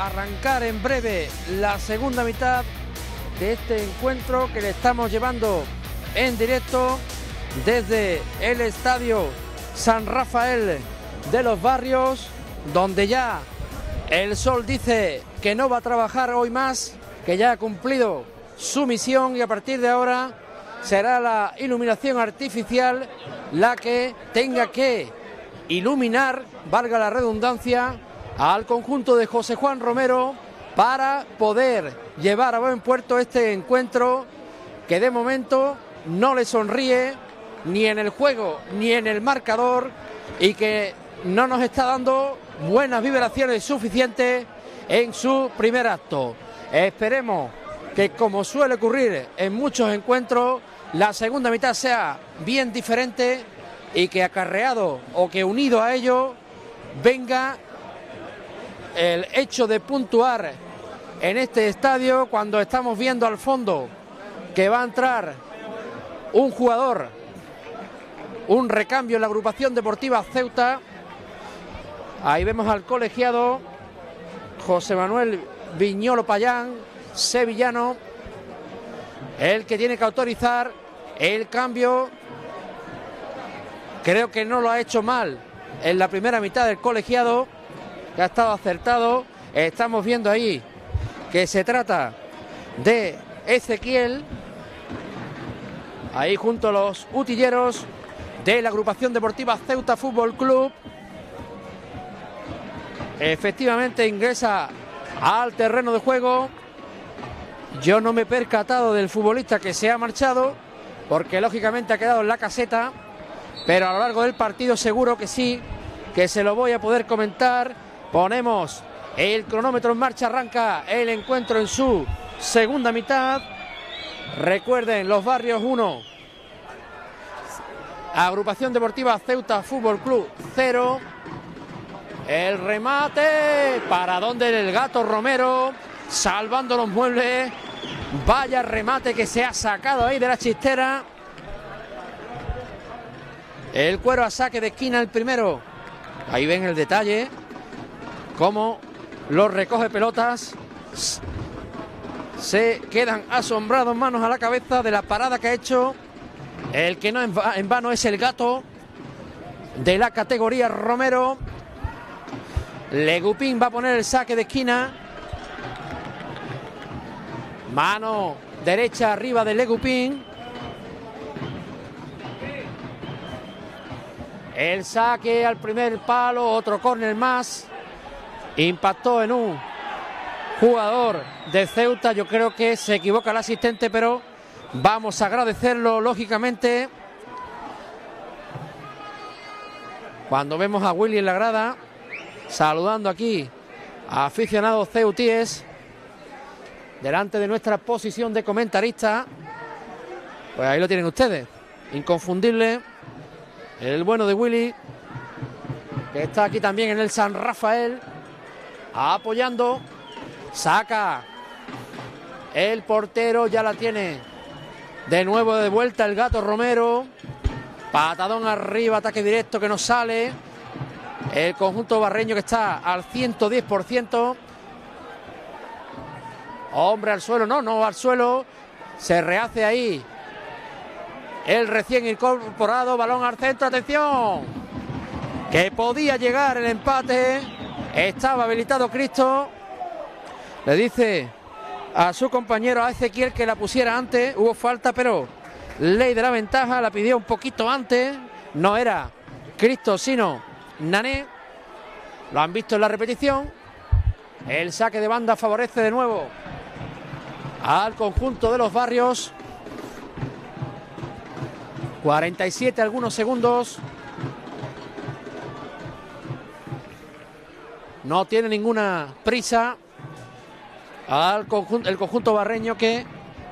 arrancar en breve la segunda mitad de este encuentro que le estamos llevando en directo desde el estadio San Rafael de los Barrios, donde ya el sol dice que no va a trabajar hoy más, que ya ha cumplido su misión y a partir de ahora será la iluminación artificial la que tenga que iluminar, valga la redundancia, al conjunto de José Juan Romero para poder llevar a buen puerto este encuentro que de momento no le sonríe ni en el juego ni en el marcador y que no nos está dando buenas vibraciones suficientes en su primer acto. Esperemos que como suele ocurrir en muchos encuentros, la segunda mitad sea bien diferente y que acarreado o que unido a ello venga el hecho de puntuar en este estadio cuando estamos viendo al fondo que va a entrar un jugador, un recambio en la agrupación deportiva Ceuta. Ahí vemos al colegiado José Manuel Viñolo Payán, sevillano, el que tiene que autorizar el cambio. Creo que no lo ha hecho mal en la primera mitad del colegiado, que ha estado acertado. Estamos viendo ahí que se trata de Ezequiel, ahí junto a los utilleros de la agrupación deportiva Ceuta Fútbol Club. Efectivamente ingresa al terreno de juego. Yo no me he percatado del futbolista que se ha marchado, porque lógicamente ha quedado en la caseta, pero a lo largo del partido seguro que sí, que se lo voy a poder comentar. Ponemos el cronómetro en marcha, arranca el encuentro en su segunda mitad. Recuerden, los barrios 1, Agrupación Deportiva Ceuta Fútbol Club 0. El remate, para donde el gato Romero, salvando los muebles. Vaya remate que se ha sacado ahí de la chistera. El cuero a saque de esquina el primero. Ahí ven el detalle. Cómo los recoge pelotas. Se quedan asombrados manos a la cabeza de la parada que ha hecho. El que no en vano es el gato de la categoría Romero. Legupín va a poner el saque de esquina. Mano derecha arriba de Legupín. El saque al primer palo, otro córner más. Impactó en un jugador de Ceuta. Yo creo que se equivoca el asistente, pero vamos a agradecerlo lógicamente. Cuando vemos a Willy en la grada, saludando aquí a aficionados ceutíes, delante de nuestra posición de comentarista. Pues ahí lo tienen ustedes. Inconfundible. El bueno de Willy, que está aquí también en el San Rafael, apoyando. Saca el portero, ya la tiene. De nuevo de vuelta el gato Romero. Patadón arriba, ataque directo que no sale. El conjunto barreño que está al 110%. Hombre al suelo, no, no al suelo. Se rehace ahí. El recién incorporado, balón al centro, atención. Que podía llegar el empate. Estaba habilitado Cristo. Le dice a su compañero a Ezequiel que la pusiera antes. Hubo falta, pero ley de la ventaja. La pidió un poquito antes. No era Cristo, sino Nané. Lo han visto en la repetición. El saque de banda favorece de nuevo al conjunto de los barrios. 47 algunos segundos. No tiene ninguna prisa al conjunto, el conjunto barreño que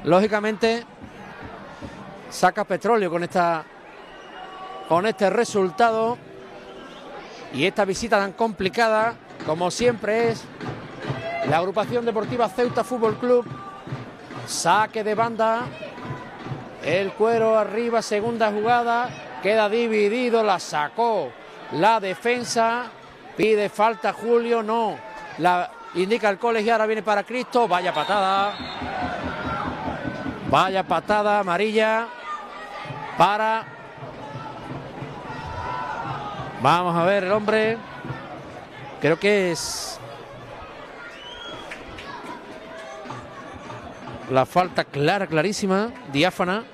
lógicamente saca petróleo con esta con este resultado y esta visita tan complicada como siempre es la agrupación deportiva Ceuta Fútbol Club Saque de banda. El cuero arriba, segunda jugada. Queda dividido, la sacó la defensa. Pide falta Julio, no. La indica el colegio, ahora viene para Cristo, vaya patada. Vaya patada amarilla para... Vamos a ver el hombre. Creo que es... La falta clara, clarísima, diáfana.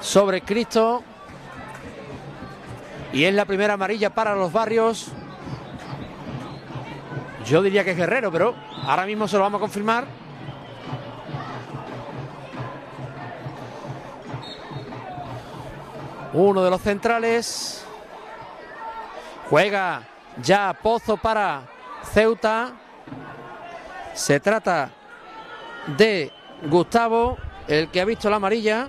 Sobre Cristo. Y es la primera amarilla para los barrios. Yo diría que es Guerrero, pero ahora mismo se lo vamos a confirmar. Uno de los centrales. Juega ya Pozo para Ceuta. Se trata de Gustavo, el que ha visto la amarilla.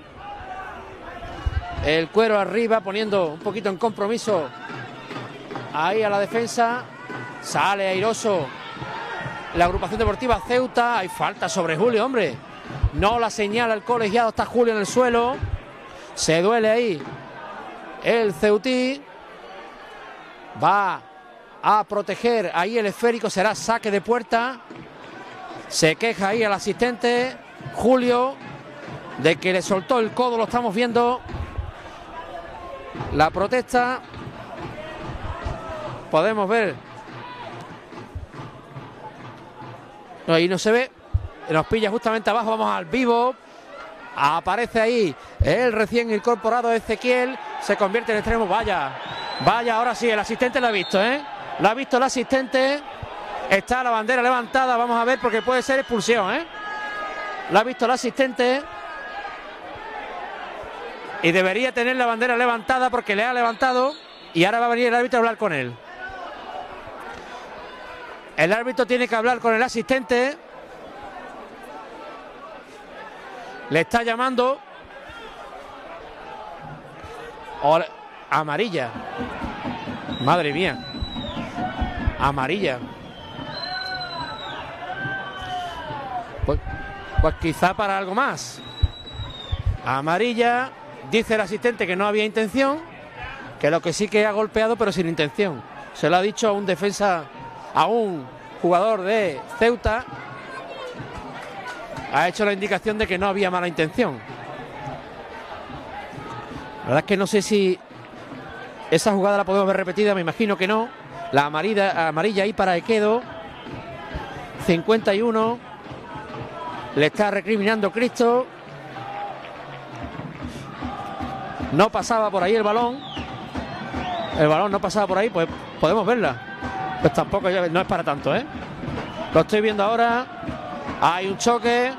El cuero arriba poniendo un poquito en compromiso ahí a la defensa. Sale airoso la agrupación deportiva Ceuta. Hay falta sobre Julio, hombre. No la señala el colegiado, está Julio en el suelo. Se duele ahí el Ceutí. Va a proteger ahí el esférico, será saque de puerta. Se queja ahí el asistente Julio de que le soltó el codo, lo estamos viendo. La protesta. Podemos ver ahí no se ve. Nos pilla justamente abajo. Vamos al vivo. Aparece ahí el recién incorporado Ezequiel. Se convierte en extremo. Vaya. Vaya, ahora sí, el asistente lo ha visto, ¿eh? Lo ha visto el asistente. Está la bandera levantada. Vamos a ver porque puede ser expulsión, ¿eh? Lo ha visto el asistente. Y debería tener la bandera levantada porque le ha levantado. Y ahora va a venir el árbitro a hablar con él. El árbitro tiene que hablar con el asistente. Le está llamando. Amarilla. Madre mía. Amarilla. Pues, pues quizá para algo más. Amarilla. Dice el asistente que no había intención. Que lo que sí que ha golpeado, pero sin intención. Se lo ha dicho a un defensa a un jugador de Ceuta, ha hecho la indicación de que no había mala intención. La verdad es que no sé si esa jugada la podemos ver repetida, me imagino que no. La amarilla, amarilla ahí para Equedo. 51. Le está recriminando Cristo. No pasaba por ahí el balón. El balón no pasaba por ahí, pues podemos verla. Pues tampoco no es para tanto, ¿eh? Lo estoy viendo ahora. Hay un choque.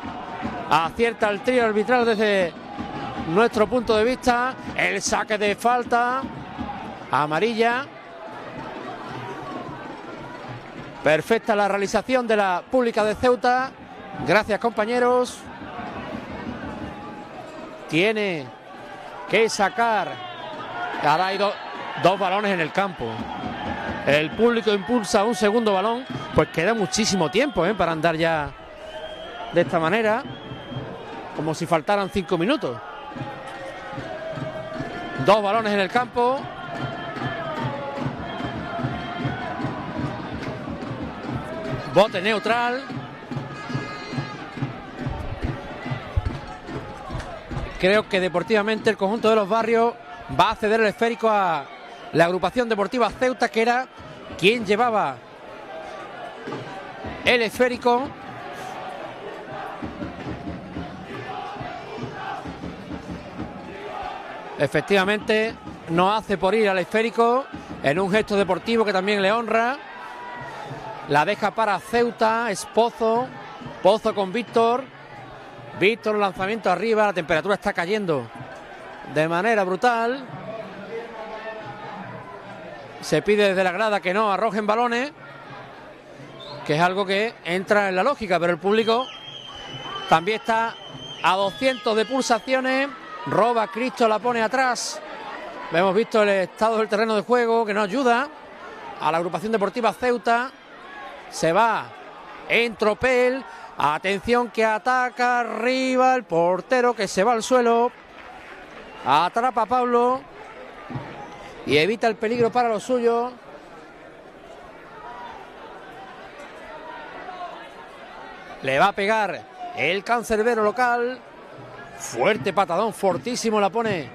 Acierta el trío arbitral desde nuestro punto de vista. El saque de falta. Amarilla. Perfecta la realización de la pública de Ceuta. Gracias compañeros. Tiene que sacar. Ahora hay dos balones en el campo el público impulsa un segundo balón, pues queda muchísimo tiempo ¿eh? para andar ya de esta manera, como si faltaran cinco minutos. Dos balones en el campo. Bote neutral. Creo que deportivamente el conjunto de los barrios va a ceder el esférico a la agrupación deportiva Ceuta, que era quien llevaba el esférico. Efectivamente, no hace por ir al esférico en un gesto deportivo que también le honra. La deja para Ceuta, es Pozo, Pozo con Víctor. Víctor, lanzamiento arriba, la temperatura está cayendo de manera brutal. Se pide desde la grada que no arrojen balones, que es algo que entra en la lógica, pero el público también está a 200 de pulsaciones. Roba Cristo, la pone atrás. Hemos visto el estado del terreno de juego que no ayuda a la agrupación deportiva Ceuta. Se va en tropel. Atención que ataca arriba el portero que se va al suelo. Atrapa a Pablo y evita el peligro para los suyos. Le va a pegar el cancerbero local. Fuerte patadón, fortísimo la pone.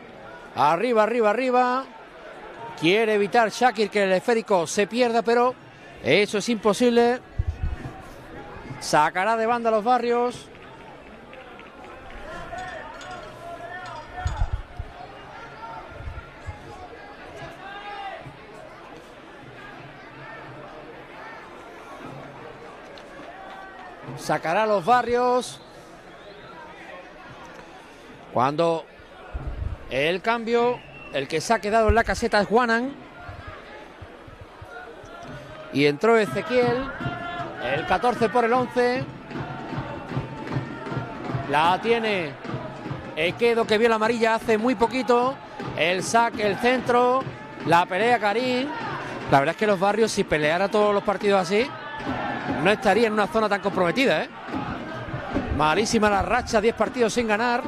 Arriba, arriba, arriba. Quiere evitar Shakir que el esférico se pierda, pero eso es imposible. Sacará de banda los barrios. Sacará los barrios. Cuando el cambio, el que se ha quedado en la caseta es Juanan. Y entró Ezequiel. El 14 por el 11. La tiene Equedo que vio la amarilla hace muy poquito. El saque, el centro. La pelea Karim. La verdad es que los barrios, si peleara todos los partidos así, no estaría en una zona tan comprometida. ¿eh? Malísima la racha, 10 partidos sin ganar.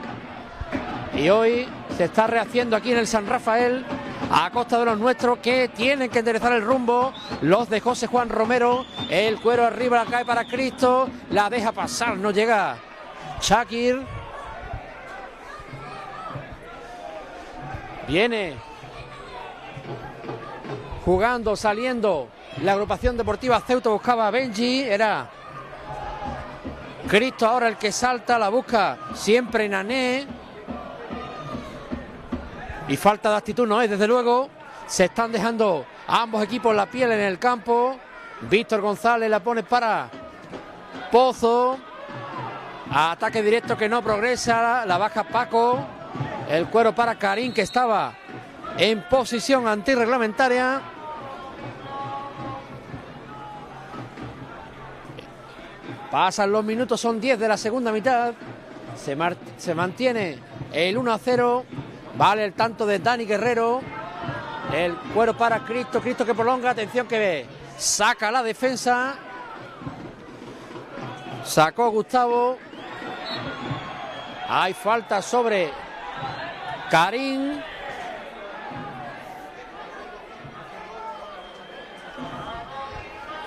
Y hoy se está rehaciendo aquí en el San Rafael a costa de los nuestros que tienen que enderezar el rumbo. Los de José Juan Romero. El cuero arriba la cae para Cristo. La deja pasar, no llega Shakir. Viene jugando, saliendo. La agrupación deportiva Ceuta buscaba a Benji. Era Cristo ahora el que salta, la busca siempre Nané. Y falta de actitud no es, desde luego. Se están dejando ambos equipos la piel en el campo. Víctor González la pone para Pozo. Ataque directo que no progresa. La baja Paco. El cuero para Karim que estaba en posición antirreglamentaria. Pasan los minutos, son 10 de la segunda mitad. Se, se mantiene el 1 a 0. Vale el tanto de Dani Guerrero. El cuero para Cristo. Cristo que prolonga. Atención que ve. Saca la defensa. Sacó Gustavo. Hay falta sobre Karim.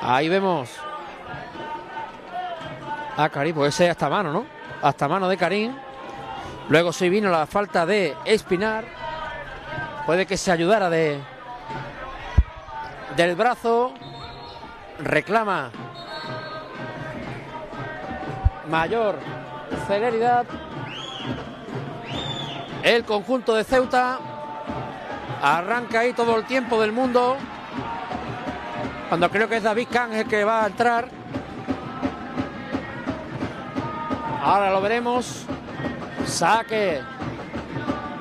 Ahí vemos. a Karim, pues ese hasta mano, ¿no? Hasta mano de Karim. Luego sí vino la falta de Espinar. Puede que se ayudara de del brazo. Reclama mayor celeridad. El conjunto de Ceuta arranca ahí todo el tiempo del mundo. Cuando creo que es David Can el que va a entrar. Ahora lo veremos. Saque.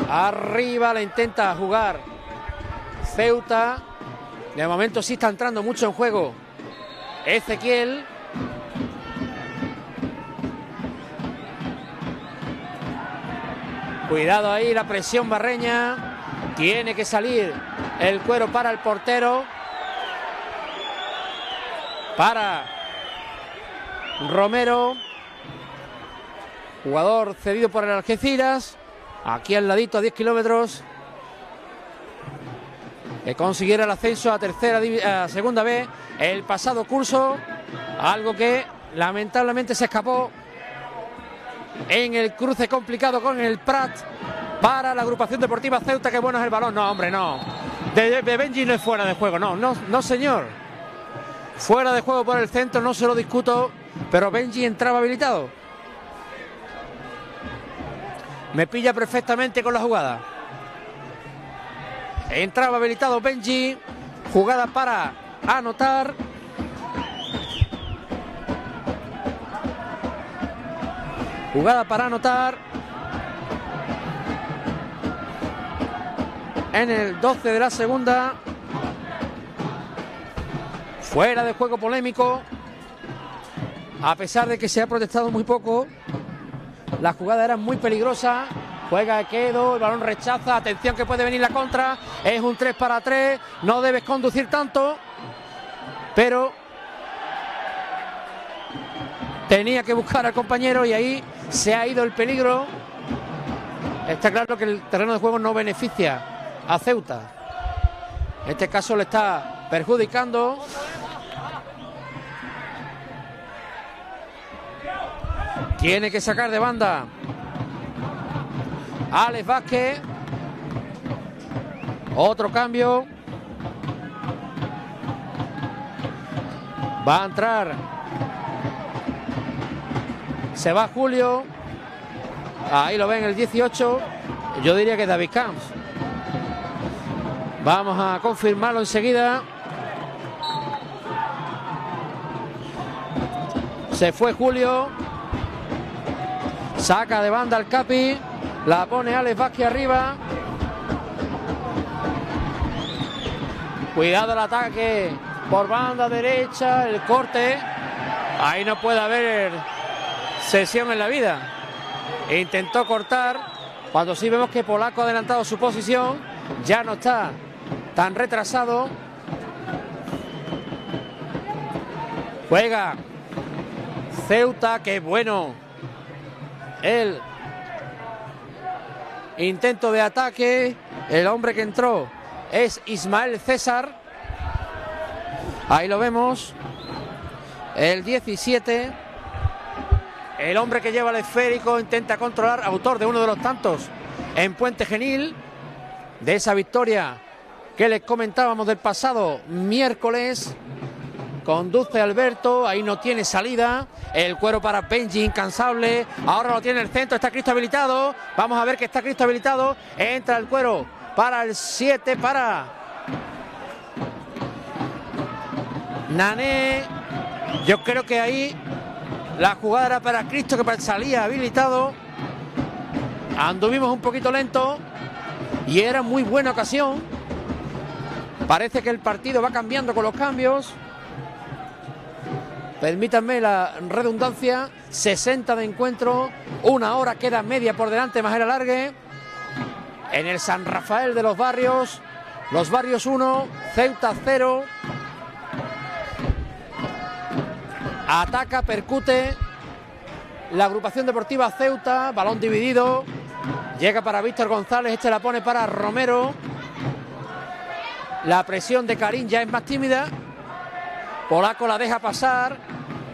Arriba la intenta jugar Ceuta. De momento sí está entrando mucho en juego Ezequiel. Cuidado ahí, la presión barreña. Tiene que salir el cuero para el portero. Para Romero. Jugador cedido por el Algeciras. Aquí al ladito a 10 kilómetros. Que consiguiera el ascenso a tercera segunda vez el pasado curso. Algo que lamentablemente se escapó en el cruce complicado con el Prat para la agrupación deportiva Ceuta. Que bueno es el balón. No, hombre, no. De, Benji no es fuera de juego. No, no, no, señor. Fuera de juego por el centro, no se lo discuto. Pero Benji entraba habilitado. Me pilla perfectamente con la jugada. Entraba habilitado Benji. Jugada para anotar. Jugada para anotar. En el 12 de la segunda. Fuera de juego polémico. A pesar de que se ha protestado muy poco. La jugada era muy peligrosa. Juega Quedo, el balón rechaza. Atención que puede venir la contra. Es un 3 para 3. No debes conducir tanto. Pero tenía que buscar al compañero y ahí se ha ido el peligro. Está claro que el terreno de juego no beneficia a Ceuta. En este caso le está perjudicando. Tiene que sacar de banda. Alex Vázquez. Otro cambio. Va a entrar. Se va Julio. Ahí lo ven el 18. Yo diría que David Camps. Vamos a confirmarlo enseguida. Se fue Julio. Saca de banda el Capi. La pone Alex Vázquez arriba. Cuidado el ataque por banda derecha, el corte. Ahí no puede haber sesión en la vida. Intentó cortar. Cuando sí vemos que Polaco ha adelantado su posición, ya no está tan retrasado. Juega Ceuta, que bueno. El intento de ataque. El hombre que entró es Ismael César. Ahí lo vemos. El 17. El hombre que lleva el esférico intenta controlar, autor de uno de los tantos en Puente Genil, de esa victoria que les comentábamos del pasado miércoles. Conduce Alberto, ahí no tiene salida. El cuero para Benji, incansable. Ahora lo tiene el centro, está Cristo habilitado. Vamos a ver que está Cristo habilitado. Entra el cuero para el 7, para Nané. Yo creo que ahí la jugada era para Cristo que salía habilitado. Anduvimos un poquito lento y era muy buena ocasión. Parece que el partido va cambiando con los cambios. Permítanme la redundancia. 60 de encuentro. Una hora queda media por delante, más el alargue. En el San Rafael de los Barrios. Los Barrios 1, Ceuta 0. Ataca, percute. La agrupación deportiva Ceuta, balón dividido. Llega para Víctor González, este la pone para Romero. La presión de Karim ya es más tímida. Polaco la deja pasar.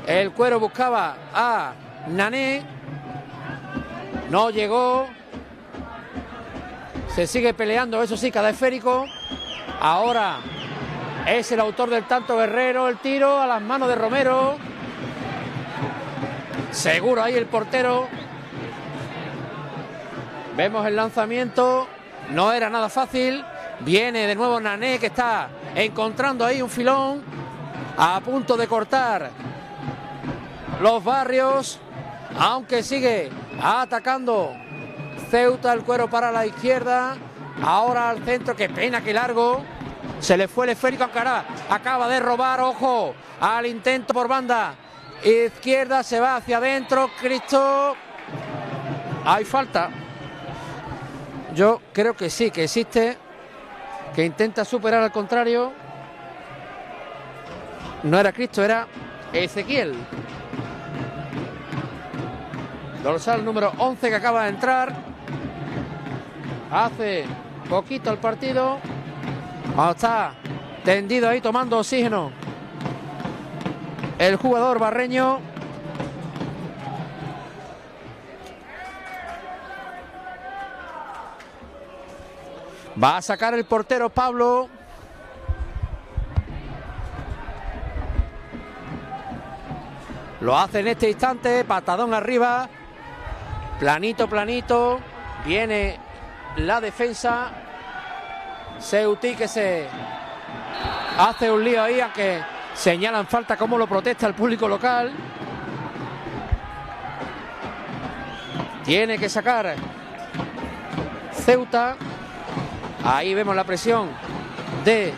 El cuero buscaba a Nané. No llegó. Se sigue peleando, eso sí, cada esférico. Ahora es el autor del tanto Guerrero. El tiro a las manos de Romero. Seguro ahí el portero. Vemos el lanzamiento. No era nada fácil. Viene de nuevo Nané que está encontrando ahí un filón. A punto de cortar los barrios. Aunque sigue atacando Ceuta el cuero para la izquierda. Ahora al centro. Qué pena, qué largo. Se le fue el esférico a Acaba de robar. Ojo al intento por banda Izquierda se va hacia adentro. Cristo. Hay falta. Yo creo que sí, que existe. Que intenta superar al contrario. No era Cristo, era Ezequiel. Dorsal número 11 que acaba de entrar. Hace poquito el partido. está tendido ahí tomando oxígeno el jugador barreño. Va a sacar el portero Pablo. Lo hace en este instante, patadón arriba. Planito, planito. Viene la defensa. Seuti que se hace un lío ahí, aunque Señalan falta como lo protesta el público local. Tiene que sacar Ceuta. Ahí vemos la presión de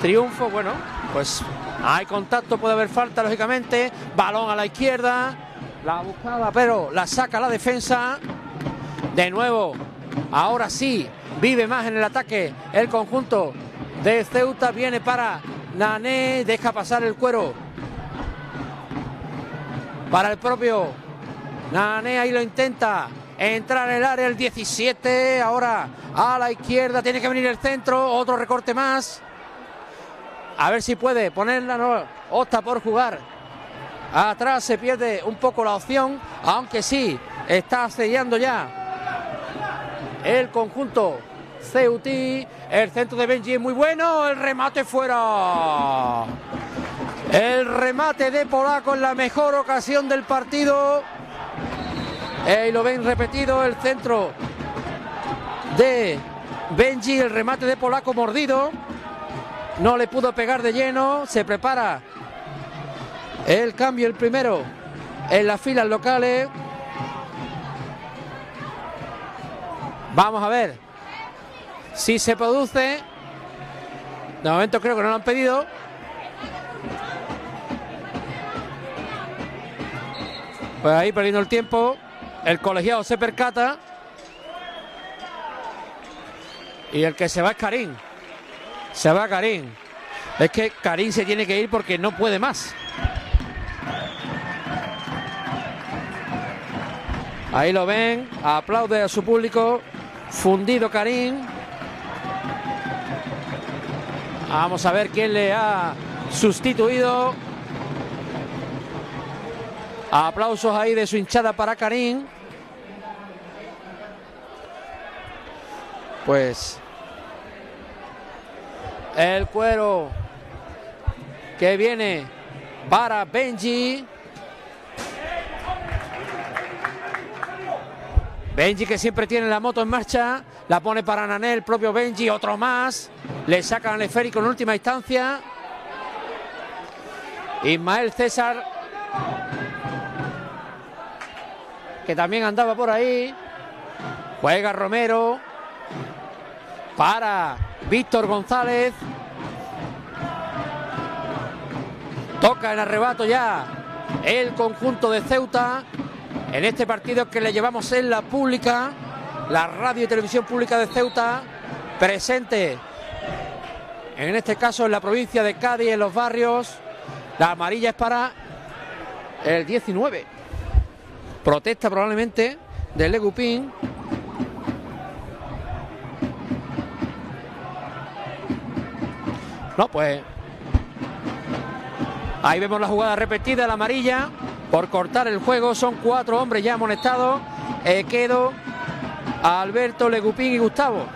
Triunfo. Bueno, pues hay contacto, puede haber falta, lógicamente. Balón a la izquierda. La buscaba, pero la saca la defensa. De nuevo, ahora sí, vive más en el ataque el conjunto de Ceuta. Viene para Nané deja pasar el cuero para el propio Nané, ahí lo intenta entrar en el área el 17, ahora a la izquierda, tiene que venir el centro, otro recorte más. A ver si puede ponerla, no, opta por jugar Atrás se pierde un poco la opción, aunque sí está asediando ya el conjunto Ceuti. El centro de Benji es muy bueno, el remate fuera. El remate de Polaco en la mejor ocasión del partido. Y lo ven repetido el centro de Benji, el remate de Polaco mordido. No le pudo pegar de lleno. Se prepara el cambio, el primero en las filas locales. Vamos a ver si se produce. De momento creo que no lo han pedido. Pues ahí perdiendo el tiempo. El colegiado se percata. Y el que se va es Karim. Se va Karim. Es que Karim se tiene que ir porque no puede más. Ahí lo ven. Aplaude a su público. Fundido Karim. Vamos a ver quién le ha sustituido. Aplausos ahí de su hinchada para Karim. Pues el cuero que viene para Benji. Benji que siempre tiene la moto en marcha, la pone para Nané, el propio Benji, otro más, le sacan al esférico en última instancia. Ismael César, que también andaba por ahí, juega Romero, para Víctor González. Toca en arrebato ya el conjunto de Ceuta en este partido que le llevamos en la pública, la radio y televisión pública de Ceuta, presente en este caso en la provincia de Cádiz, en los barrios. La amarilla es para el 19. Protesta probablemente del Legupín. No, pues. Ahí vemos la jugada repetida, la amarilla por cortar el juego. Son cuatro hombres ya amonestados. Quedo, Alberto, Legupín y Gustavo.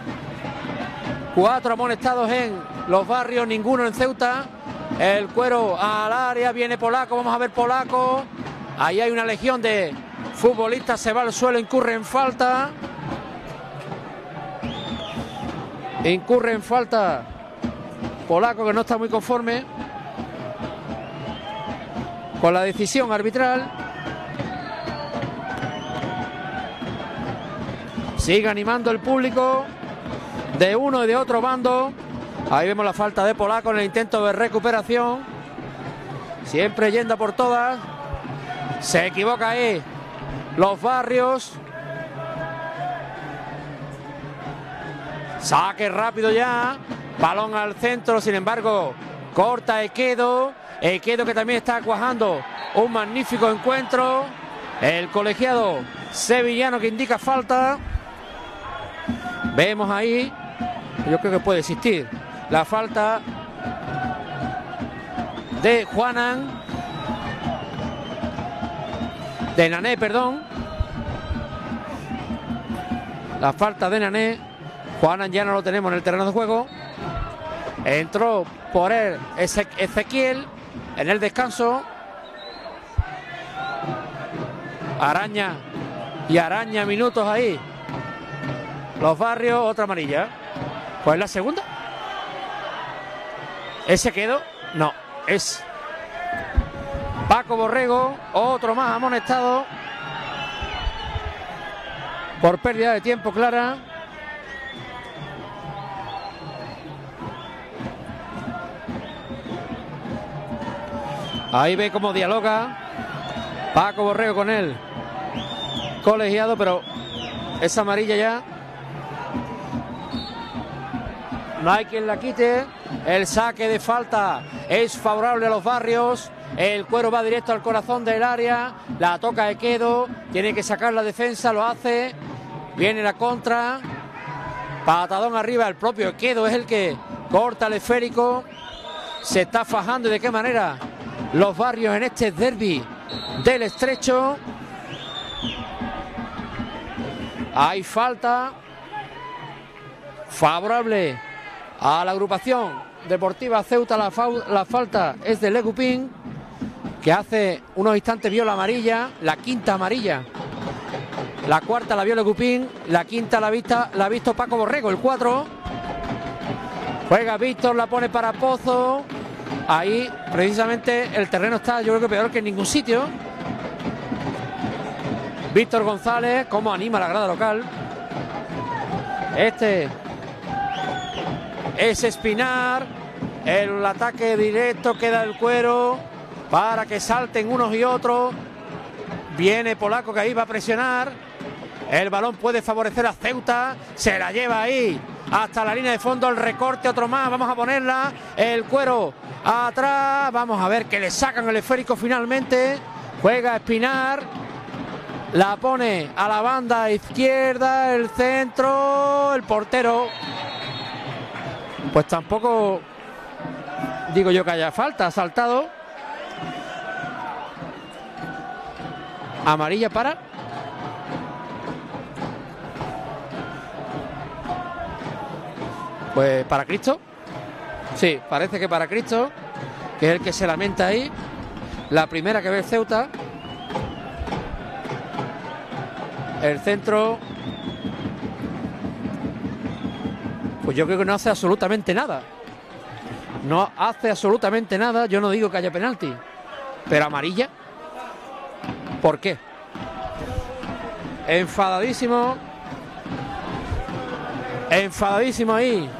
Cuatro amonestados en los barrios, ninguno en Ceuta. El cuero al área, viene Polaco, vamos a ver Polaco. Ahí hay una legión de futbolistas, se va al suelo, incurre en falta. Incurre en falta Polaco que no está muy conforme con la decisión arbitral. Sigue animando el público de uno y de otro bando. Ahí vemos la falta de Polaco en el intento de recuperación. Siempre yendo por todas. Se equivoca ahí los barrios. Saque rápido ya. Balón al centro, sin embargo, corta Equedo. Equedo que también está cuajando un magnífico encuentro. El colegiado sevillano que indica falta. Vemos ahí, yo creo que puede existir, la falta de Juanan. De Nané, perdón. La falta de Nané. Juanan ya no lo tenemos en el terreno de juego. Entró por él Ezequiel en el descanso. Araña y araña minutos ahí. Los barrios, otra amarilla. Pues la segunda. ¿Ese quedó? No, es Paco Borrego, otro más amonestado. Por pérdida de tiempo clara. Ahí ve cómo dialoga Paco Borrego con él. Colegiado, pero esa amarilla ya. No hay quien la quite. El saque de falta es favorable a los barrios. El cuero va directo al corazón del área. La toca de quedo. Tiene que sacar la defensa. Lo hace. Viene la contra. Patadón arriba. El propio quedo es el que corta el esférico. Se está fajando y de qué manera los barrios en este derby del estrecho. Hay falta favorable a la agrupación deportiva Ceuta. La, la falta es de Legupín, que hace unos instantes vio la amarilla, la quinta amarilla. La cuarta la vio Legupín, la quinta la, vista, la ha visto Paco Borrego, el 4. Juega Víctor, la pone para Pozo. Ahí precisamente el terreno está yo creo que peor que en ningún sitio. Víctor González, cómo anima la grada local. Este es Espinar. El ataque directo queda el cuero para que salten unos y otros. Viene Polaco que ahí va a presionar. El balón puede favorecer a Ceuta. Se la lleva ahí hasta la línea de fondo. El recorte, otro más. Vamos a ponerla. El cuero atrás. Vamos a ver que le sacan el esférico finalmente. Juega Espinar. La pone a la banda izquierda. El centro. El portero. Pues tampoco digo yo que haya falta. Ha saltado. Amarilla para. Pues para Cristo. Sí, parece que para Cristo, que es el que se lamenta ahí. La primera que ve el Ceuta. El centro. Pues yo creo que no hace absolutamente nada. No hace absolutamente nada. Yo no digo que haya penalti. Pero amarilla. ¿Por qué? Enfadadísimo. Enfadadísimo ahí.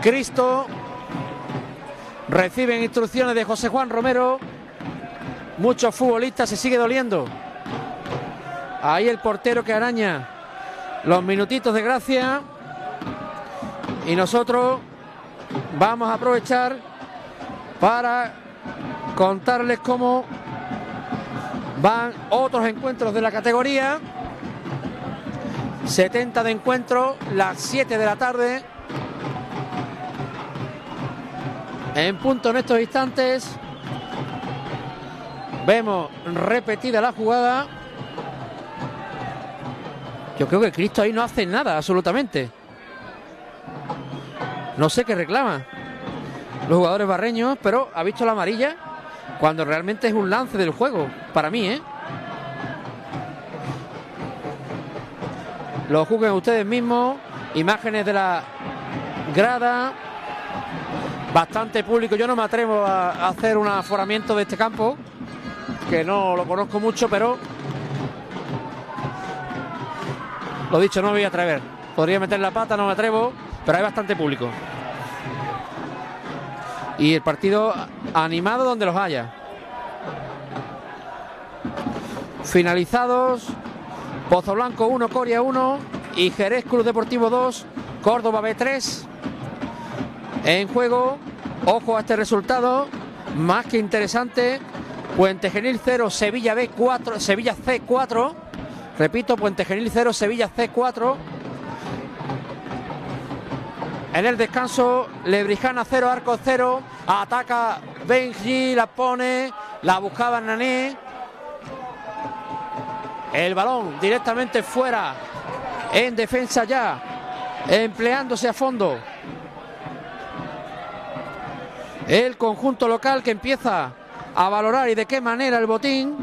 Cristo. Reciben instrucciones de José Juan Romero. Muchos futbolistas se sigue doliendo. Ahí el portero que araña los minutitos de gracia. Y nosotros vamos a aprovechar para contarles cómo van otros encuentros de la categoría. 70 de encuentro, las 7 de la tarde. En punto en estos instantes. Vemos repetida la jugada. Yo creo que Cristo ahí no hace nada, absolutamente. No sé qué reclama los jugadores barreños, pero ha visto la amarilla cuando realmente es un lance del juego, para mí, ¿eh? Lo juzguen ustedes mismos, imágenes de la grada, bastante público. Yo no me atrevo a hacer un aforamiento de este campo, que no lo conozco mucho, pero lo dicho, no me voy a atrever. Podría meter la pata, no me atrevo, pero hay bastante público. Y el partido animado donde los haya. Finalizados. Pozo Blanco 1, Coria 1 y Jerez Club Deportivo 2, Córdoba B3. En juego, ojo a este resultado, más que interesante. Puente Genil 0, Sevilla B 4, Sevilla C 4. Repito, Puente Genil 0, Sevilla C 4. En el descanso, Lebrijana 0, Arco 0. Ataca Benji, la pone, la buscaba Nané. El balón directamente fuera en defensa ya, empleándose a fondo. El conjunto local que empieza a valorar y de qué manera el botín.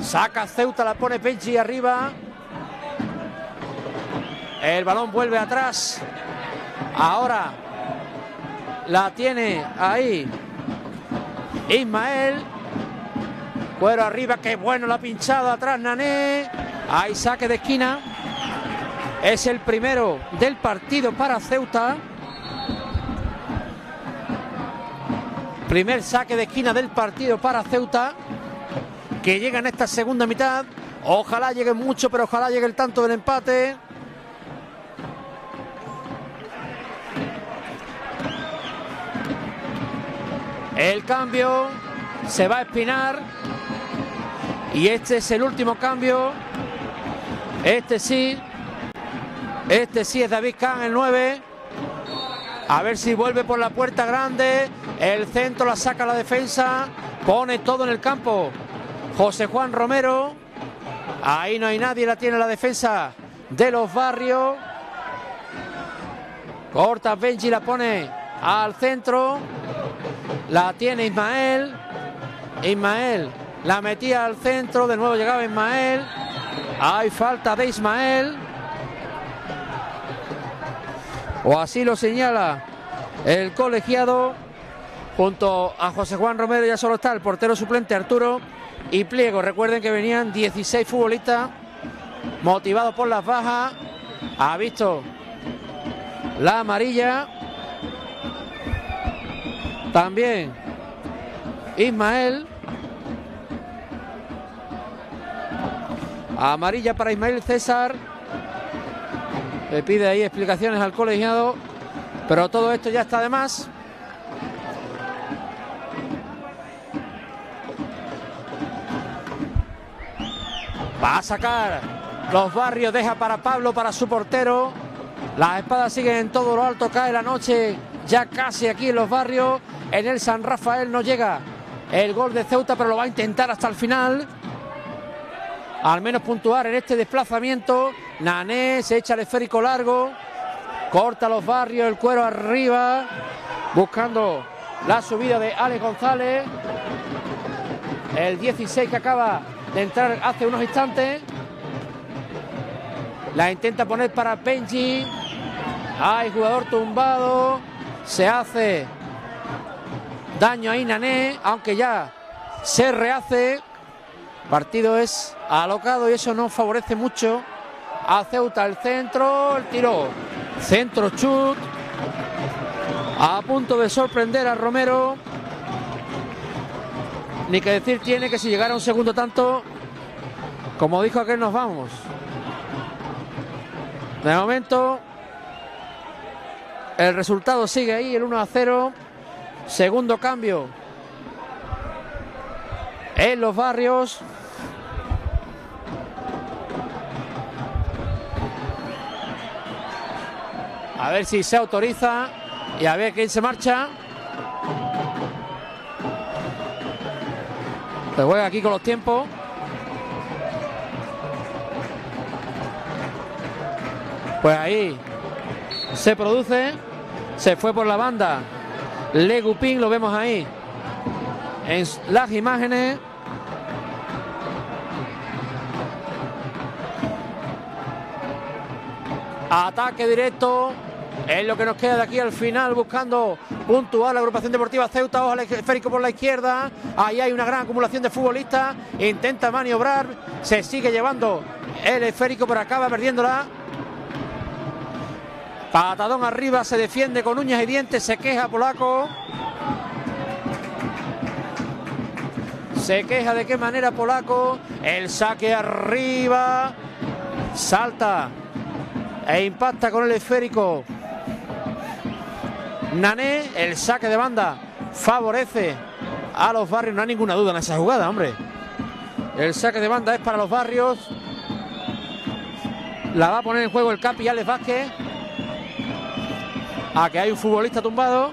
Saca Ceuta, la pone Benji arriba. El balón vuelve atrás. Ahora la tiene ahí Ismael. Cuero arriba, qué bueno la pinchada atrás Nané. Hay saque de esquina. Es el primero del partido para Ceuta. Primer saque de esquina del partido para Ceuta. Que llega en esta segunda mitad. Ojalá llegue mucho, pero ojalá llegue el tanto del empate. El cambio se va a espinar. Y este es el último cambio. Este sí. Este sí es David Kahn, el 9. A ver si vuelve por la puerta grande. El centro la saca la defensa. Pone todo en el campo. José Juan Romero. Ahí no hay nadie, la tiene la defensa de los barrios. Corta Benji, la pone al centro. La tiene Ismael. Ismael la metía al centro. De nuevo llegaba Ismael. Hay falta de Ismael. O así lo señala el colegiado. Junto a José Juan Romero ya solo está el portero suplente Arturo y Pliego. Recuerden que venían 16 futbolistas motivados por las bajas. Ha visto la amarilla. También Ismael. Amarilla para Ismael César. Le pide ahí explicaciones al colegiado. Pero todo esto ya está de más. Va a sacar los barrios, deja para Pablo, para su portero. Las espadas siguen en todo lo alto, cae la noche ya casi aquí en los barrios. En el San Rafael no llega el gol de Ceuta, pero lo va a intentar hasta el final. Al menos puntuar en este desplazamiento. Nané se echa el esférico largo. Corta los barrios, el cuero arriba. Buscando la subida de Alex González. El 16 que acaba de entrar hace unos instantes. La intenta poner para Benji. Hay jugador tumbado. Se hace daño a Inané, aunque ya se rehace. Partido es alocado y eso no favorece mucho a Ceuta. El centro, el tiro. Centro chut. A punto de sorprender a Romero. Ni que decir tiene que si llegara un segundo tanto, como dijo aquel, nos vamos. De momento, el resultado sigue ahí, el 1 a 0. Segundo cambio en los barrios. A ver si se autoriza y a ver quién se marcha. Se juega aquí con los tiempos. Pues ahí se produce. Se fue por la banda. Legupín, lo vemos ahí. En las imágenes. Ataque directo. Es lo que nos queda de aquí al final, buscando puntual la agrupación deportiva Ceuta, ojo al esférico por la izquierda. Ahí hay una gran acumulación de futbolistas. Intenta maniobrar, se sigue llevando el esférico, pero acaba perdiéndola. Patadón arriba, se defiende con uñas y dientes, se queja Polaco. Se queja de qué manera Polaco. El saque arriba. Salta e impacta con el esférico Nané, el saque de banda favorece a los barrios, no hay ninguna duda en esa jugada, hombre. El saque de banda es para los barrios. La va a poner en juego el Capi Alex Vázquez. A que hay un futbolista tumbado.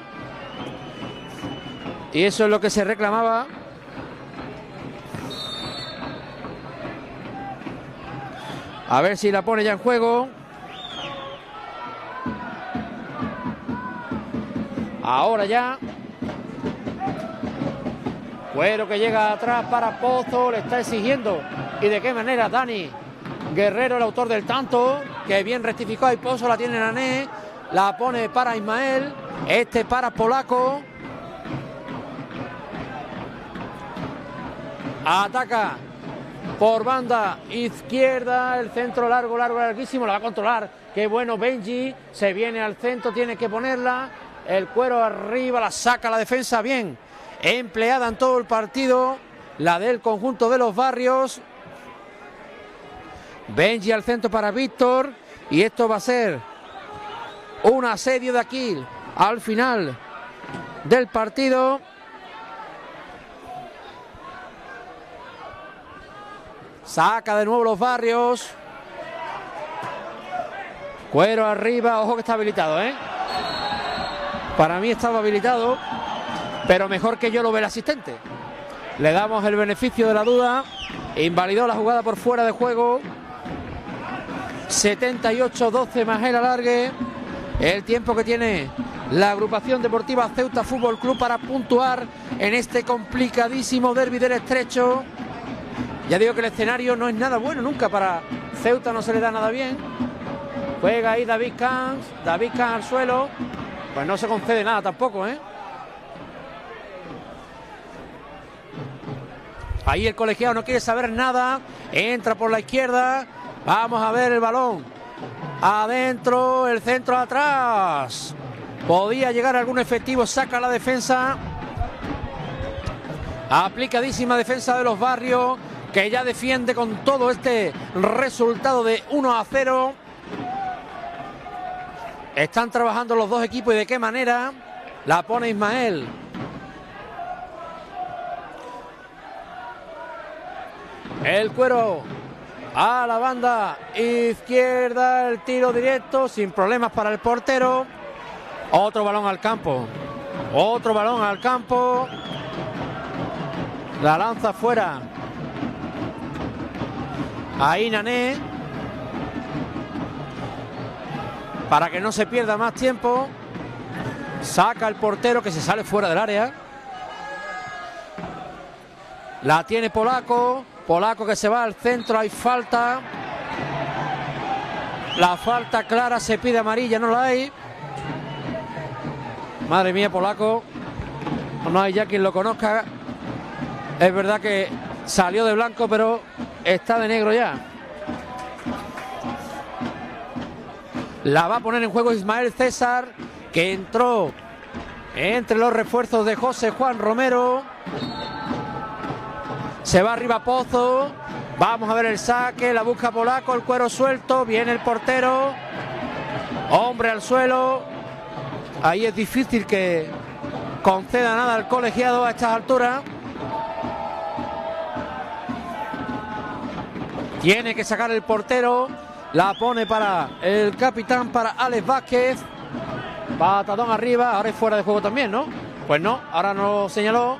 Y eso es lo que se reclamaba. A ver si la pone ya en juego. Ahora ya. Cuero que llega atrás para Pozo, le está exigiendo. ¿Y de qué manera Dani Guerrero, el autor del tanto, que bien rectificó y Pozo la tiene Nané, la pone para Ismael, este para Polaco. Ataca por banda izquierda, el centro largo, largo, larguísimo, la va a controlar. Qué bueno Benji, se viene al centro, tiene que ponerla, el cuero arriba, la saca la defensa bien, empleada en todo el partido, la del conjunto de los barrios. Benji al centro para Víctor y esto va a ser un asedio de aquí al final del partido. Saca de nuevo los barrios. Cuero arriba, ojo que está habilitado, ¿eh? Para mí estaba habilitado. pero mejor que yo lo ve el asistente. Le damos el beneficio de la duda. Invalidó la jugada por fuera de juego. 78-12 más el alargue. El tiempo que tiene la agrupación deportiva Ceuta Fútbol Club para puntuar en este complicadísimo derbi del estrecho. Ya digo que el escenario no es nada bueno nunca para Ceuta, no se le da nada bien. Juega ahí David Camps, David Camps al suelo. Pues no se concede nada tampoco, ¿eh? Ahí el colegiado no quiere saber nada. Entra por la izquierda. Vamos a ver el balón. Adentro, el centro atrás. Podía llegar algún efectivo, saca la defensa. Aplicadísima defensa de los barrios, que ya defiende con todo este resultado de 1 a 0. Están trabajando los dos equipos y de qué manera. La pone Ismael. El cuero a la banda izquierda, el tiro directo sin problemas para el portero. Otro balón al campo. Otro balón al campo. La lanza fuera. Ahí Nané. Para que no se pierda más tiempo. Saca el portero que se sale fuera del área. La tiene Polaco. Polaco que se va al centro. Hay falta. La falta clara se pide amarilla, no la hay. Madre mía, polaco. No hay ya quien lo conozca. Es verdad que salió de blanco, pero está de negro ya. La va a poner en juego Ismael César, que entró entre los refuerzos de José Juan Romero. Se va arriba Pozo. Vamos a ver el saque, la busca Polaco, el cuero suelto, viene el portero. Hombre al suelo, Ahí es difícil que conceda nada al colegiado a estas alturas. Tiene que sacar el portero. La pone para el capitán, para Alex Vázquez. Patadón arriba. Ahora es fuera de juego también, ¿no? Pues no, ahora no lo señaló.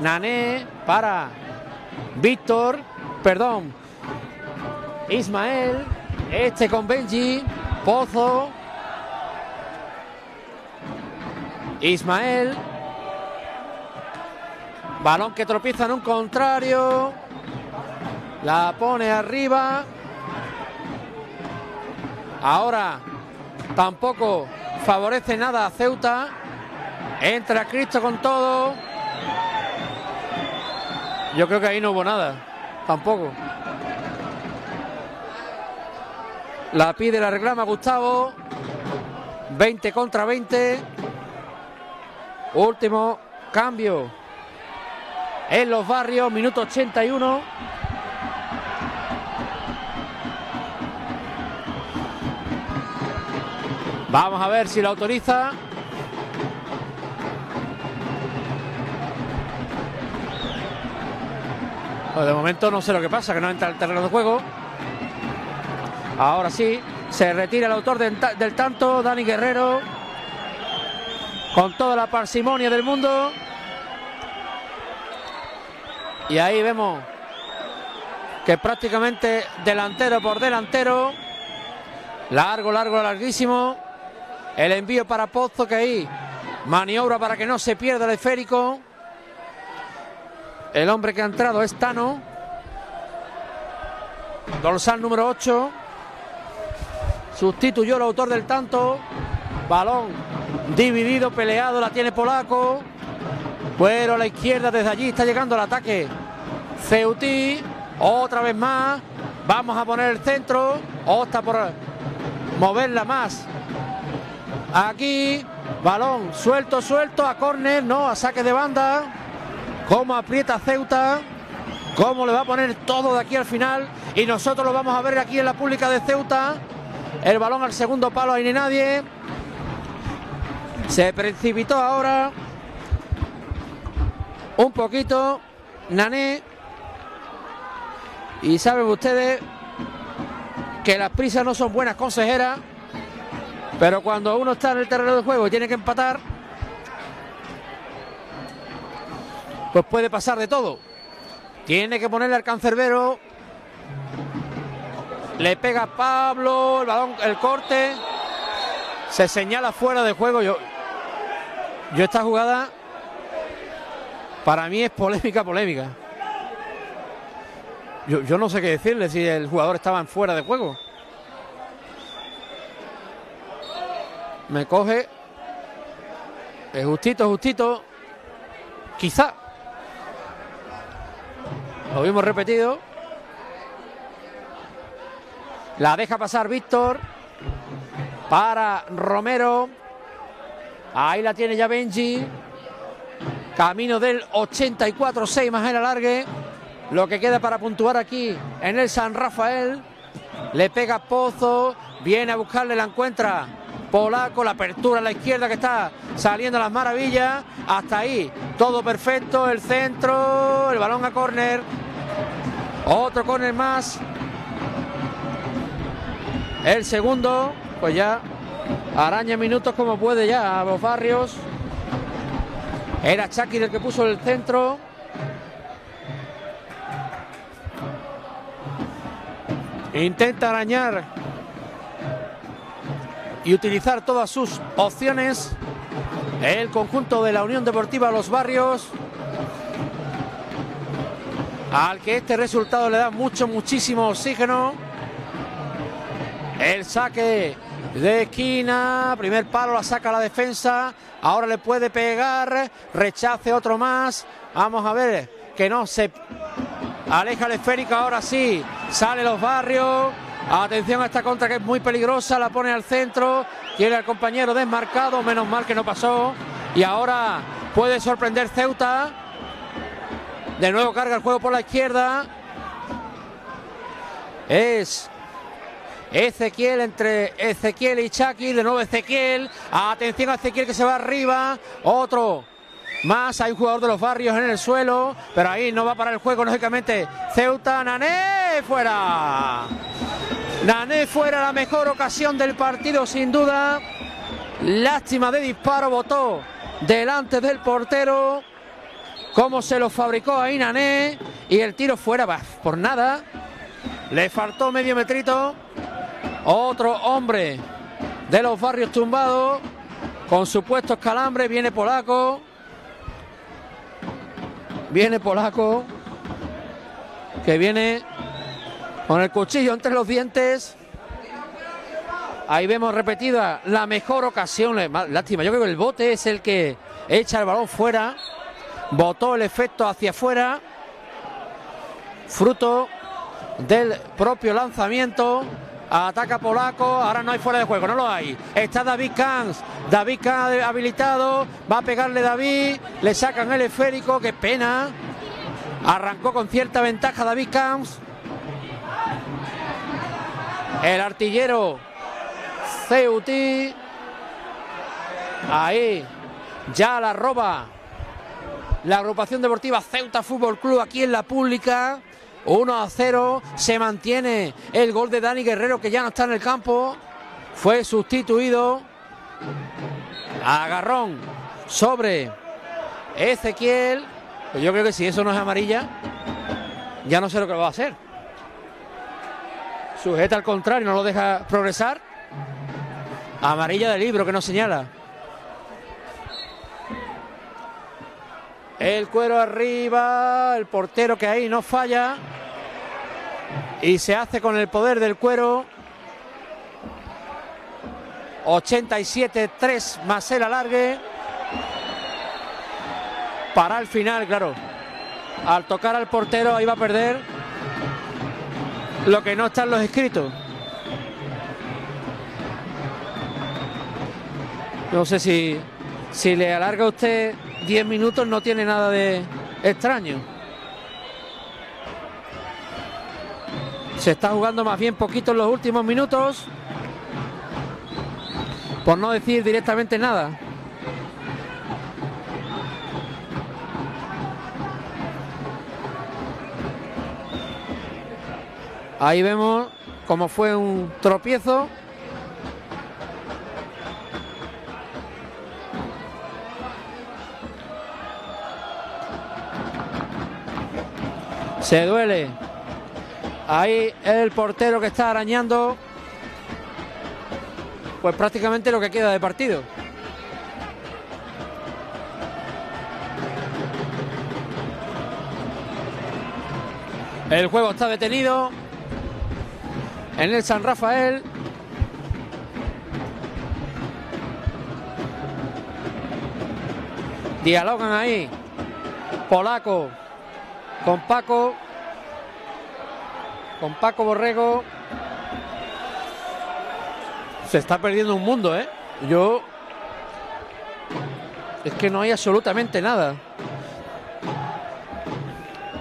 Nané para Víctor. Perdón. Ismael. Este con Benji. Pozo. Ismael. Balón que tropieza en un contrario. La pone arriba. Ahora tampoco favorece nada a Ceuta. Entra Cristo con todo. Yo creo que ahí no hubo nada. Tampoco. La pide, la reclama Gustavo. 20 contra 20. Último cambio en los barrios, minuto 81. Vamos a ver si la autoriza. De momento no sé lo que pasa, que no entra el terreno de juego. Ahora sí, se retira el autor del, tanto, Dani Guerrero, con toda la parsimonia del mundo. Y ahí vemos que prácticamente delantero por delantero, largo, largo, larguísimo. El envío para Pozo que ahí maniobra para que no se pierda el esférico. El hombre que ha entrado es Tano. Dorsal número 8. Sustituyó el autor del tanto. Balón dividido, peleado, la tiene Polaco. Pero a la izquierda desde allí está llegando el ataque. Ceutí, otra vez más. Vamos a poner el centro. Opta por moverla más. Aquí, balón suelto, suelto, a córner, no, a saque de banda. Cómo aprieta Ceuta. Cómo le va a poner todo de aquí al final. Y nosotros lo vamos a ver aquí en la pública de Ceuta. El balón al segundo palo, ahí ni nadie. Se precipitó ahora. Un poquito. Nané. Y saben ustedes que las prisas no son buenas consejeras. Pero cuando uno está en el terreno de juego y tiene que empatar, pues puede pasar de todo. Tiene que ponerle al cancerbero. Le pega Pablo, el balón, el corte. Se señala fuera de juego. Yo, yo esta jugada para mí es polémica, polémica. Yo, yo no sé qué decirle si el jugador estaba en fuera de juego. Me coge. Es justito, justito. Quizá. Lo vimos repetido. La deja pasar Víctor. Para Romero. Ahí la tiene ya Benji. Camino del 84-6 más el alargue. Lo que queda para puntuar aquí en el San Rafael. Le pega Pozo. Viene a buscarle, la encuentra. Polaco, la apertura a la izquierda que está saliendo a las maravillas. Hasta ahí, todo perfecto. El centro, el balón a córner. Otro córner más. El segundo, pues ya araña minutos como puede ya a los barrios. Era Chucky el que puso el centro. Intenta arañar y utilizar todas sus opciones. El conjunto de la Unión Deportiva Los Barrios al que este resultado le da mucho, muchísimo oxígeno. El saque de esquina, primer palo, la saca la defensa, ahora le puede pegar, rechace otro más, vamos a ver que no se aleja el esférico, ahora sí, sale los barrios, atención a esta contra que es muy peligrosa, la pone al centro, tiene al compañero desmarcado, menos mal que no pasó, y ahora puede sorprender Ceuta, de nuevo carga el juego por la izquierda. Es Ezequiel entre Ezequiel y Chucky. De nuevo Ezequiel. Atención a Ezequiel que se va arriba. Otro. Más, hay un jugador de los barrios en el suelo, pero ahí no va para el juego, lógicamente. Ceuta, Nané, fuera. Nané fuera, la mejor ocasión del partido, sin duda. Lástima de disparo, votó delante del portero cómo se lo fabricó a Inané y el tiro fuera por nada. Le faltó medio metrito. Otro hombre de los barrios tumbados con supuestos calambres. Viene Polaco. Viene Polaco. Que viene con el cuchillo entre los dientes. Ahí vemos repetida la mejor ocasión. Lástima, yo creo que el bote es el que echa el balón fuera. Botó el efecto hacia afuera. Fruto del propio lanzamiento. Ataca Polaco. Ahora no hay fuera de juego, no lo hay. Está David Kans. David Kans habilitado. Va a pegarle David. Le sacan el esférico. Qué pena. Arrancó con cierta ventaja David Kans. El artillero Ceuti. Ahí. Ya la roba la agrupación deportiva Ceuta Fútbol Club aquí en la pública. 1 a 0. Se mantiene el gol de Dani Guerrero que ya no está en el campo. Fue sustituido. Agarrón sobre Ezequiel. Pues yo creo que si eso no es amarilla, ya no sé lo que va a hacer. Sujeta al contrario, no lo deja progresar. Amarilla del libro que nos señala. El cuero arriba, el portero que ahí no falla. Y se hace con el poder del cuero. 87-3 más el alargue. Para el final, claro. Al tocar al portero ahí va a perder lo que no está en los escritos. No sé si, si le alarga usted 10 minutos no tiene nada de extraño. Se está jugando más bien poquito en los últimos minutos. Por no decir directamente nada. Ahí vemos cómo fue un tropiezo. Se duele. Ahí el portero que está arañando. Pues prácticamente lo que queda de partido. El juego está detenido en el San Rafael. Dialogan ahí. Polaco con Paco. Con Paco Borrego. Se está perdiendo un mundo, ¿eh? Yo... Es que no hay absolutamente nada.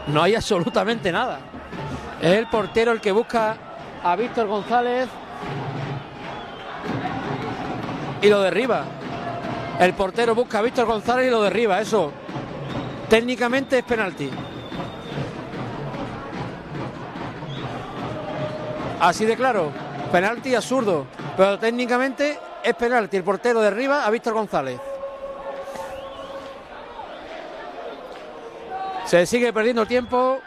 No hay absolutamente nada. Es el portero el que busca a Víctor González y lo derriba. El portero busca a Víctor González y lo derriba. Eso técnicamente es penalti. Así de claro, penalti absurdo, pero técnicamente es penalti. El portero derriba a Víctor González. Se sigue perdiendo tiempo.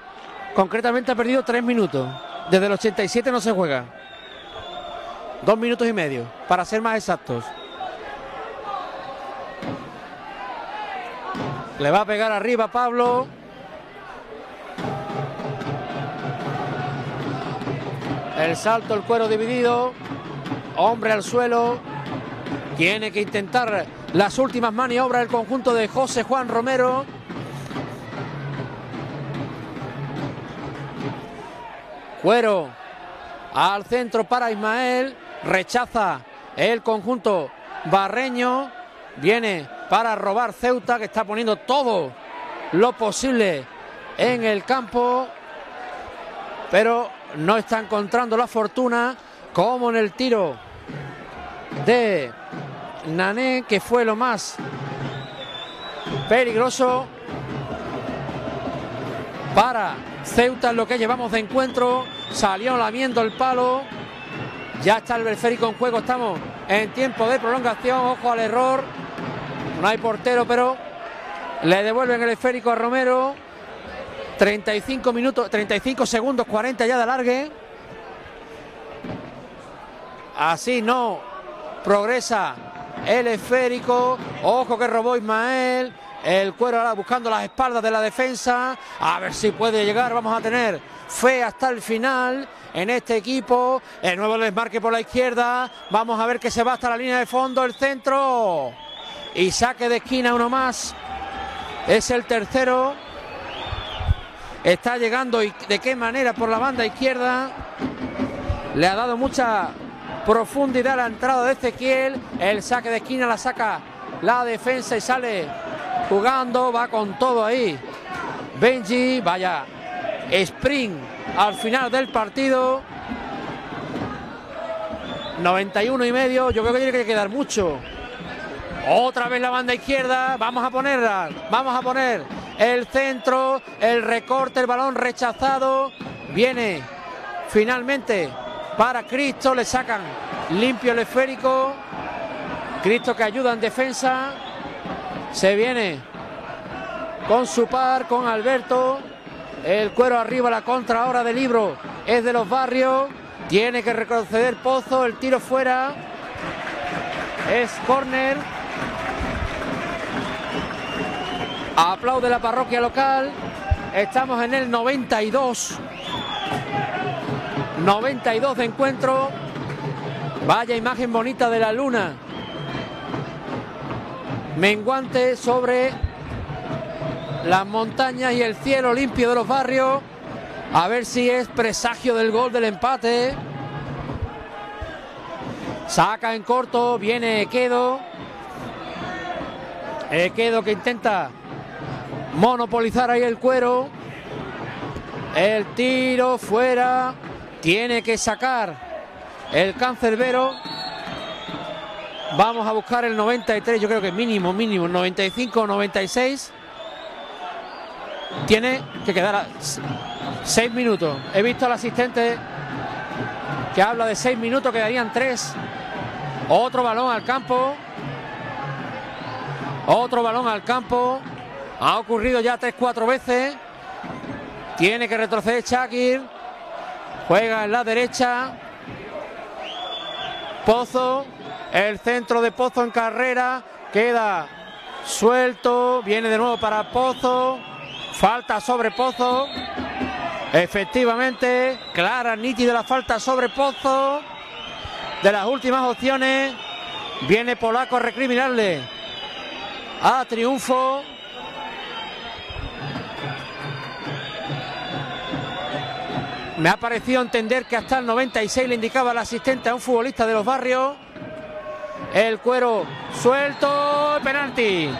Concretamente ha perdido tres minutos. Desde el 87 no se juega. Dos minutos y medio, para ser más exactos. Le va a pegar arriba Pablo. El salto, el cuero dividido. Hombre al suelo. Tiene que intentar las últimas maniobras el conjunto de José Juan Romero. Cuero al centro para Ismael. Rechaza el conjunto barreño. Viene para robar Ceuta, que está poniendo todo lo posible en el campo. Pero no está encontrando la fortuna como en el tiro de Nané, que fue lo más peligroso para Ceuta en lo que llevamos de encuentro. Salió lamiendo el palo. Ya está el Belférico en juego. Estamos en tiempo de prolongación. Ojo al error. No hay portero, pero le devuelven el esférico a Romero. 35 minutos, 35 segundos, 40 ya de alargue. Así no progresa el esférico. Ojo que robó Ismael. El cuero ahora buscando las espaldas de la defensa. A ver si puede llegar. Vamos a tener fe hasta el final en este equipo. El nuevo desmarque por la izquierda. Vamos a ver que se va hasta la línea de fondo. El centro. Y saque de esquina uno más. Es el tercero. Está llegando y de qué manera por la banda izquierda. Le ha dado mucha profundidad a la entrada de Ezequiel. El saque de esquina la saca la defensa y sale jugando. Va con todo ahí. Benji, vaya sprint al final del partido. 91 y medio. Yo creo que tiene que quedar mucho. Otra vez la banda izquierda. Vamos a ponerla. Vamos a poner el centro. El recorte. El balón rechazado. Viene finalmente para Cristo. Le sacan limpio el esférico. Cristo que ayuda en defensa. Se viene con su par, con Alberto. El cuero arriba, la contra ahora de libro es de los barrios. Tiene que retroceder Pozo, el tiro fuera. Es córner. Aplaude la parroquia local. Estamos en el 92. 92 de encuentro. Vaya imagen bonita de la luna. Menguante sobre las montañas y el cielo limpio de los barrios. A ver si es presagio del gol del empate. Saca en corto, viene Equedo. Equedo que intenta monopolizar ahí el cuero. El tiro fuera. Tiene que sacar el cancerbero. Vamos a buscar el 93, yo creo que mínimo, mínimo, 95 o 96. Tiene que quedar a 6 minutos. He visto al asistente que habla de 6 minutos, quedarían 3. Otro balón al campo. Otro balón al campo. Ha ocurrido ya 3-4 veces. Tiene que retroceder Shakir. Juega en la derecha. Pozo. El centro de Pozo en carrera. Queda suelto. Viene de nuevo para Pozo. Falta sobre Pozo. Efectivamente, clara, nítida la falta sobre Pozo. De las últimas opciones, viene Polaco a recriminarle a triunfo. Me ha parecido entender que hasta el 96 le indicaba el asistente a un futbolista de los barrios. El cuero suelto, penalti.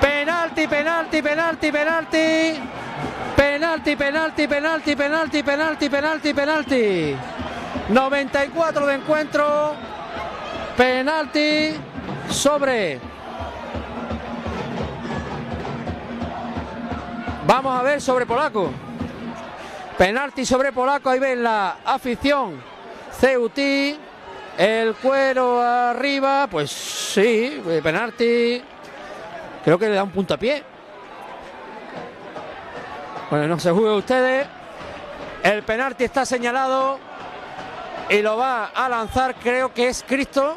Penalti, penalti, penalti, penalti. Penalti, penalti, penalti, penalti, penalti, penalti, penalti. 94 de encuentro. Penalti sobre. Vamos a ver sobre Polaco. Penalti sobre Polaco. Ahí ven la afición. Ceuti. El cuero arriba. Pues sí, penalti. Creo que le da un puntapié. Bueno, no se juegue ustedes. El penalti está señalado y lo va a lanzar, creo que es Cristo.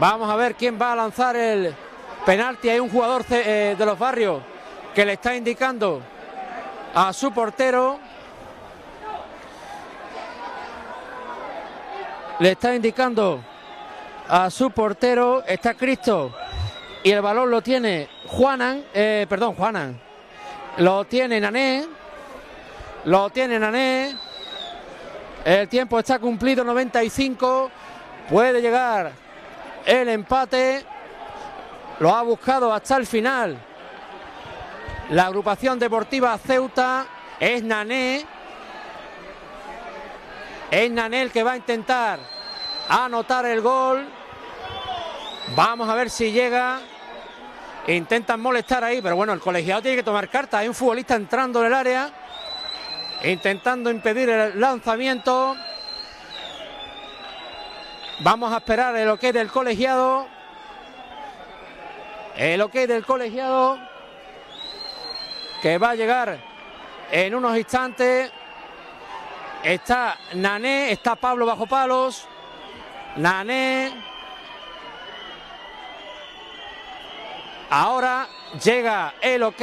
Vamos a ver quién va a lanzar el penalti. Hay un jugador eh, de los barrios que le está indicando a su portero. Le está indicando a su portero. Está Cristo y el balón lo tiene Juanan, eh, perdón, Juanan. Lo tiene Nané. Lo tiene Nané. El tiempo está cumplido, 95. Puede llegar el empate. Lo ha buscado hasta el final. La agrupación deportiva Ceuta es Nané. Es Nané el que va a intentar anotar el gol. Vamos a ver si llega. Intentan molestar ahí, pero bueno, el colegiado tiene que tomar carta. Hay un futbolista entrando en el área, intentando impedir el lanzamiento. Vamos a esperar el ok del colegiado. El ok del colegiado que va a llegar en unos instantes. Está Nané, está Pablo bajo palos. Nané, Ahora llega el ok.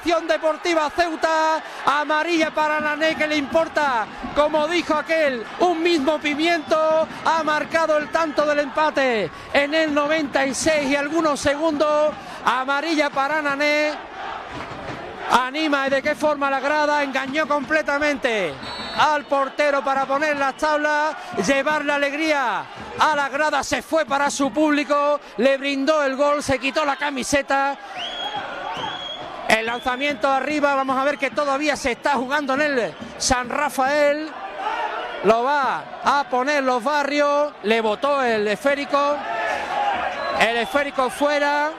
agrupación deportiva Ceuta, amarilla para Nané que le importa, como dijo aquel, un mismo pimiento, ha marcado el tanto del empate. En el 96 y algunos segundos, amarilla para Nané, anima y de qué forma la grada, engañó completamente al portero para poner las tablas, llevar la alegría. A la grada, se fue para su público, le brindó el gol, se quitó la camiseta el lanzamiento arriba, vamos a ver que todavía se está jugando en el San Rafael. Lo va a poner los barrios. Le botó el esférico. El esférico fuera.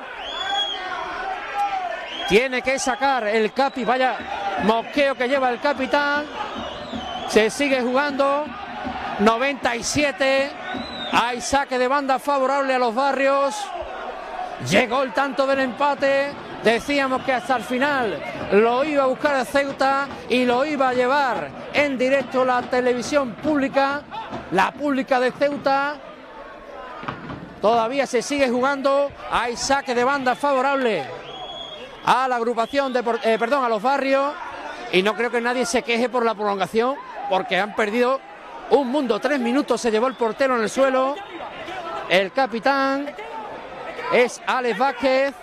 Tiene que sacar el capi. Vaya mosqueo que lleva el capitán. Se sigue jugando. 97. Hay saque de banda favorable a los barrios. Llegó el tanto del empate. Decíamos que hasta el final lo iba a buscar a Ceuta y lo iba a llevar en directo la televisión pública, la pública de Ceuta. Todavía se sigue jugando, hay saque de banda favorable a la agrupación de, eh, perdón, a los barrios y no creo que nadie se queje por la prolongación porque han perdido un mundo, tres minutos se llevó el portero en el suelo. El capitán es Alex Vázquez.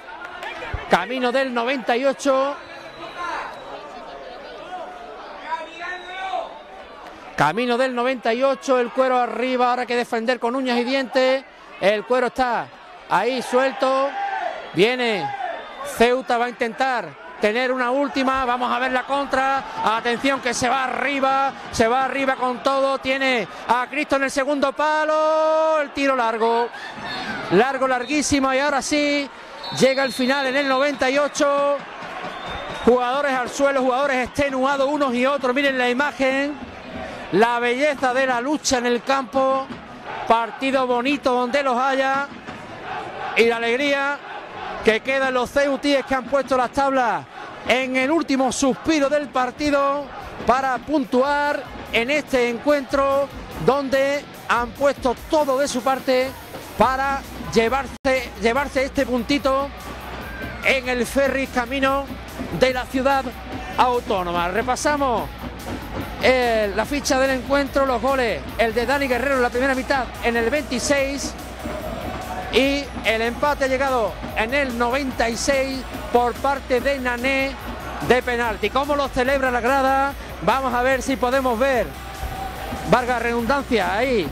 Camino del 98. Camino del 98, el cuero arriba, ahora hay que defender con uñas y dientes. El cuero está ahí suelto. Viene Ceuta, va a intentar tener una última. Vamos a ver la contra. Atención que se va arriba, se va arriba con todo. Tiene a Cristo en el segundo palo. El tiro largo, largo, larguísimo. Y ahora sí, llega el final en el 98. Jugadores al suelo, jugadores extenuados unos y otros. Miren la imagen, la belleza de la lucha en el campo. Partido bonito donde los haya. Y la alegría que quedan los ceutíes que han puesto las tablas en el último suspiro del partido para puntuar en este encuentro donde han puesto todo de su parte para llevarse, llevarse este puntito en el ferry camino de la ciudad autónoma. Repasamos eh, la ficha del encuentro, los goles, el de Dani Guerrero en la primera mitad en el 26 y el empate ha llegado en el 96 por parte de Nané de penalti. ¿Cómo lo celebra la grada? Vamos a ver si podemos ver. Vargas redundancia, ahí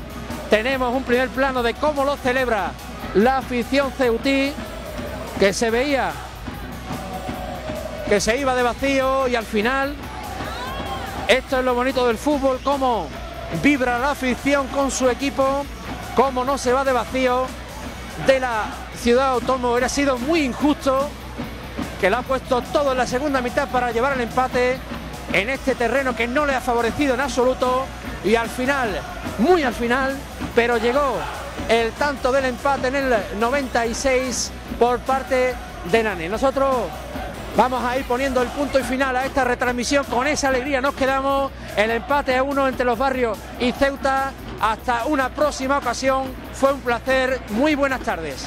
tenemos un primer plano de cómo lo celebra la afición ceutí, que se veía que se iba de vacío y al final esto es lo bonito del fútbol, cómo vibra la afición con su equipo, cómo no se va de vacío de la ciudad autónoma. Hubiera sido muy injusto que lo ha puesto todo en la segunda mitad para llevar el empate en este terreno que no le ha favorecido en absoluto y al final, muy al final, pero llegó el tanto del empate en el 96 por parte de Nani. Nosotros vamos a ir poniendo el punto y final a esta retransmisión. Con esa alegría nos quedamos. El empate a uno entre los barrios y Ceuta. Hasta una próxima ocasión. Fue un placer. Muy buenas tardes.